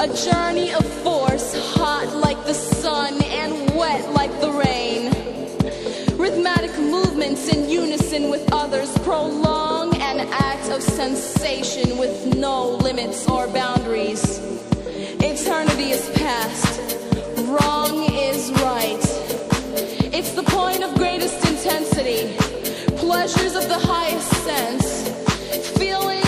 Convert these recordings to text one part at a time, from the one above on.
A journey of force, hot like the sun and wet like the rain. Rhythmic movements in unison with others prolong an act of sensation with no limits or boundaries. Eternity is past, wrong is right. It's the point of greatest intensity, pleasures of the highest sense, feelings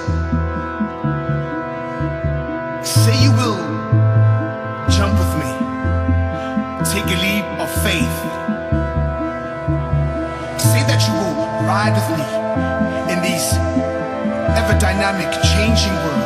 dynamic, changing worlds,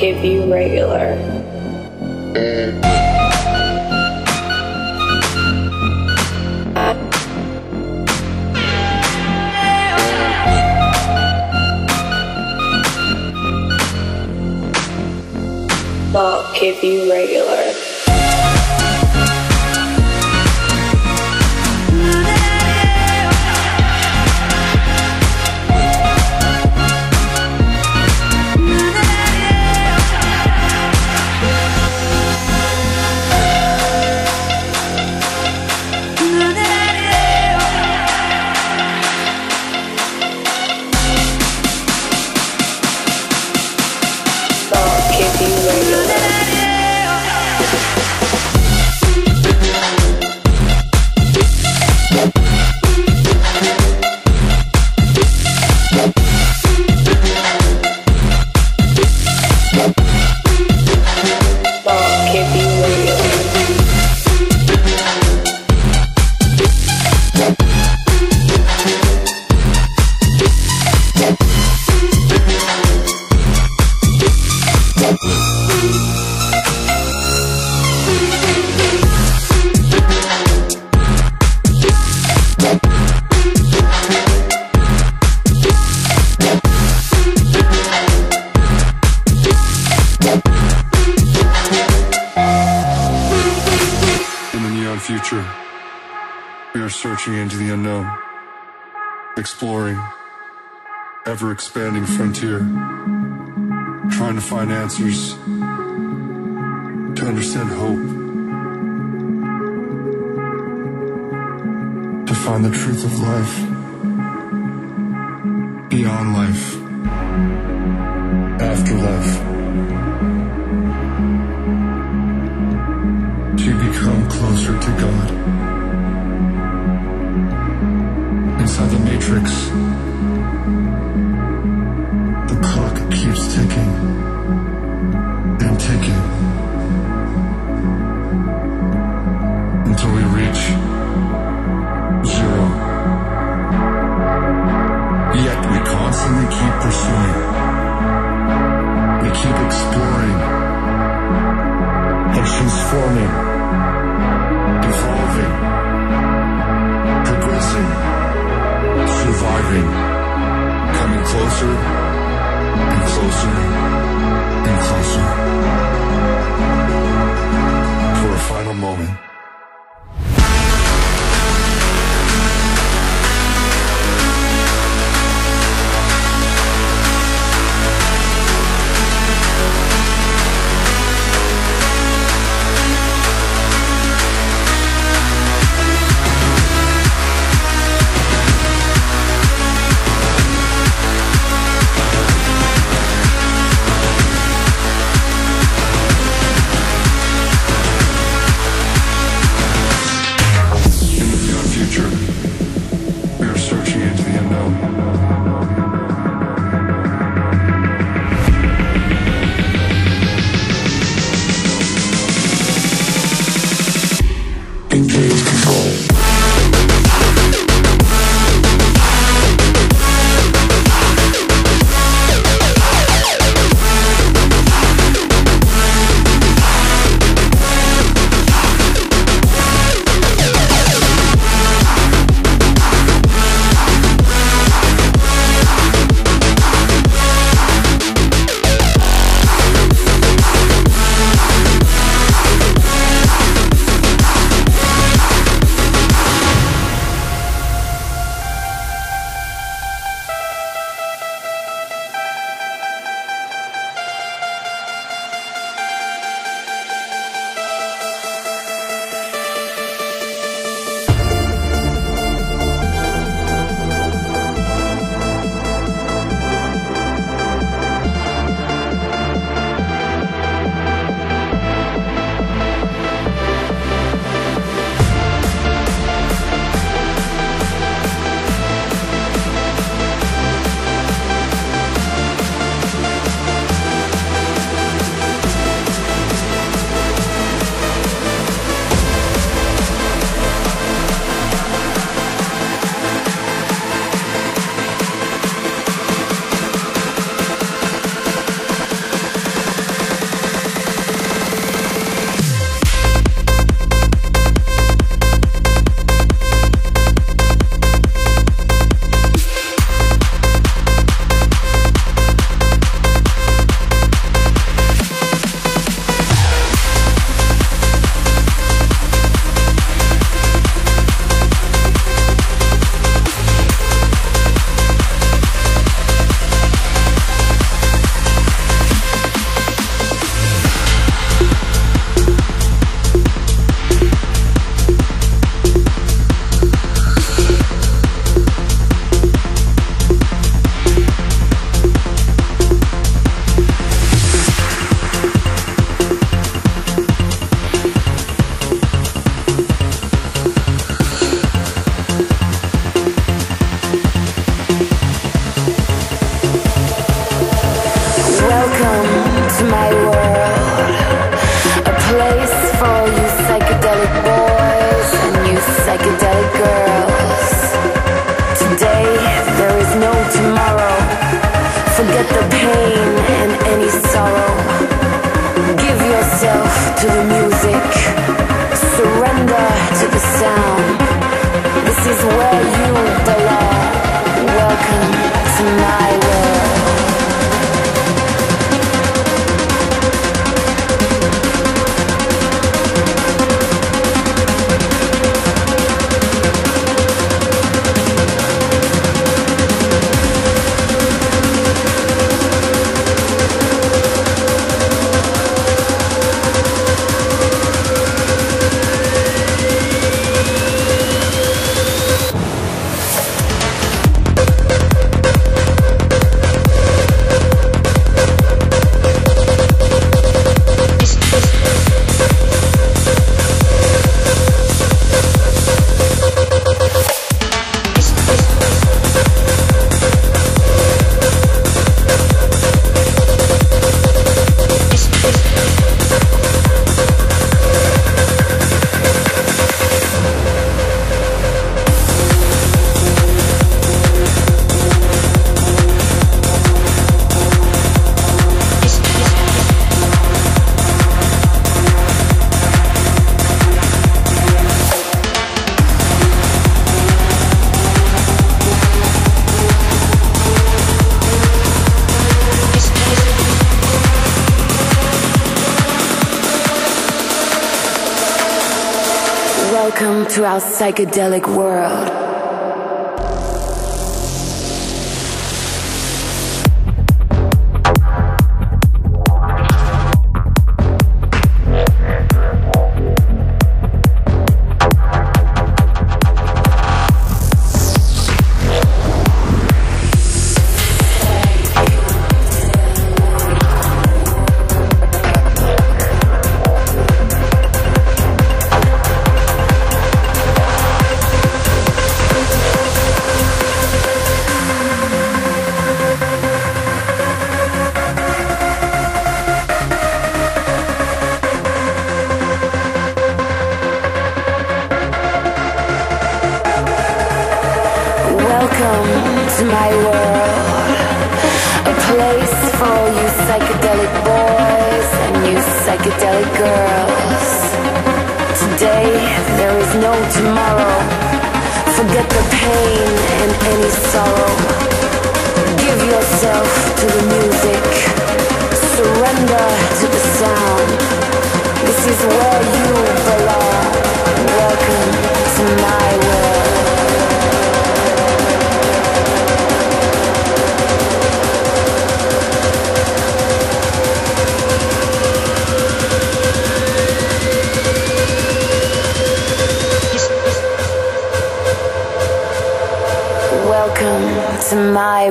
give you regular. Our psychedelic world.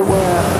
Just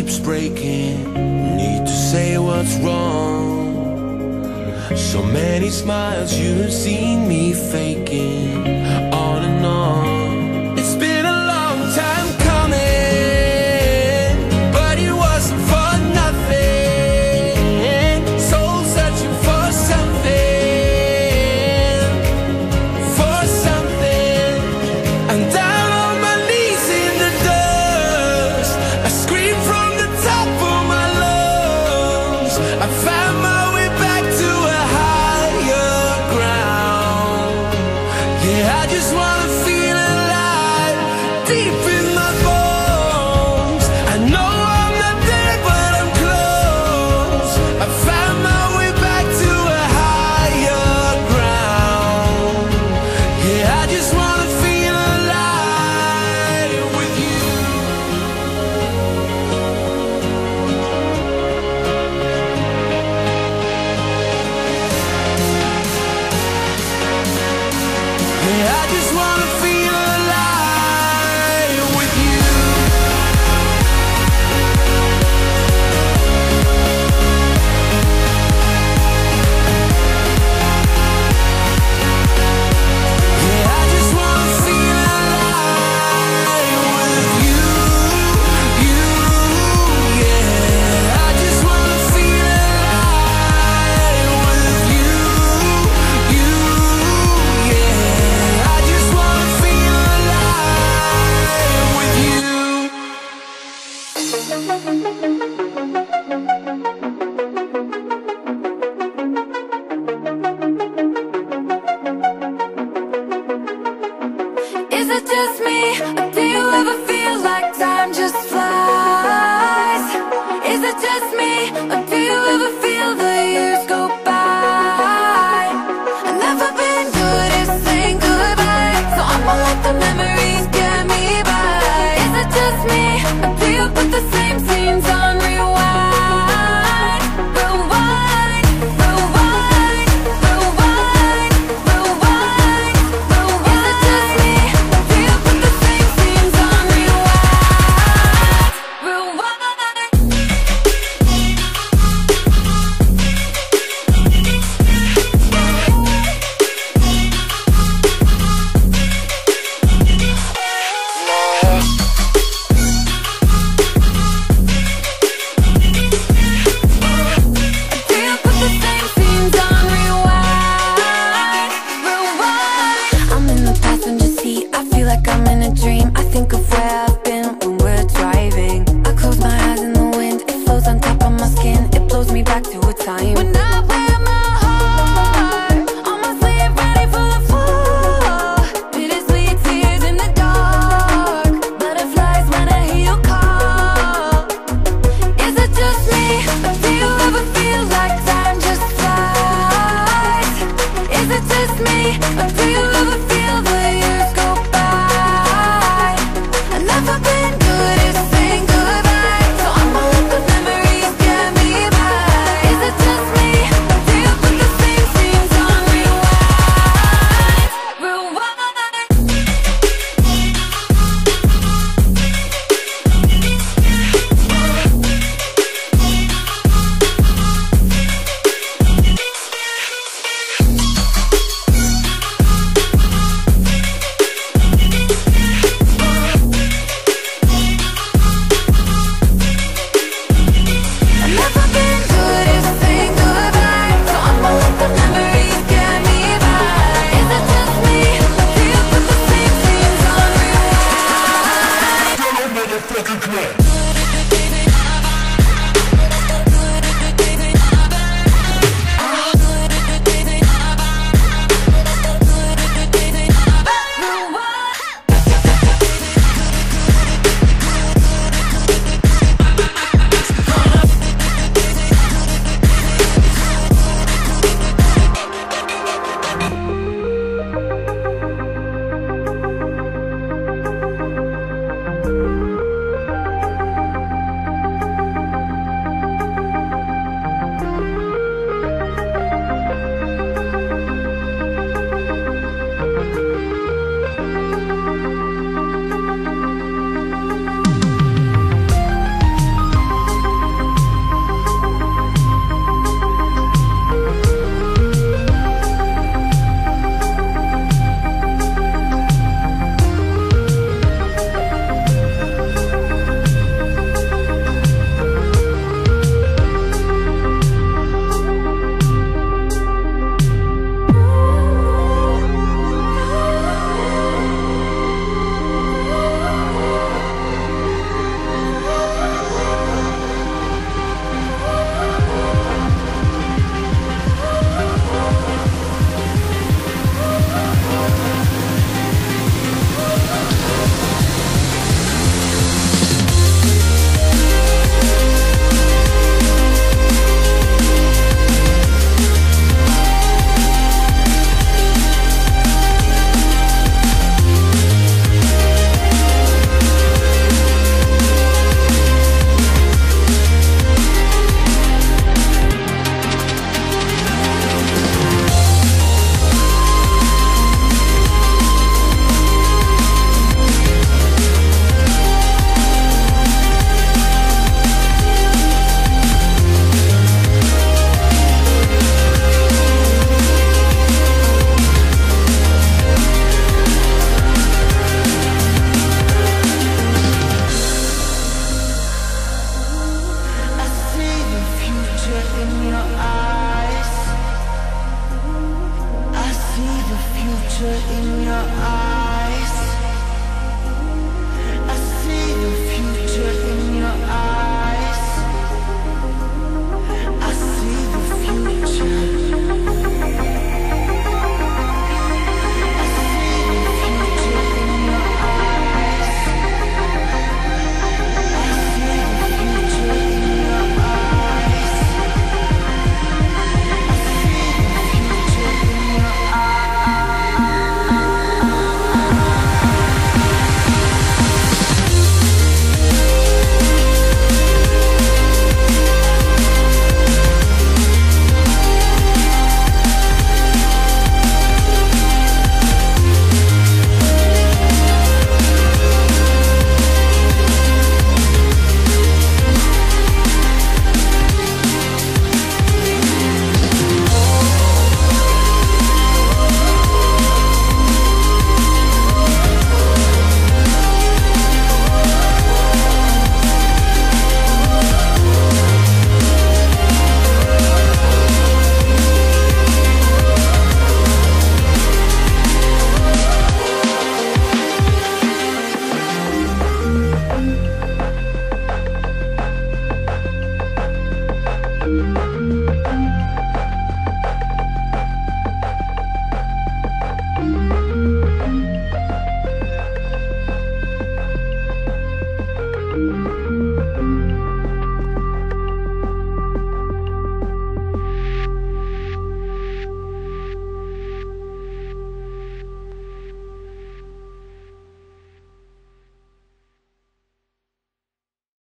keeps breaking. Need to say what's wrong. So many smiles you've seen me faking.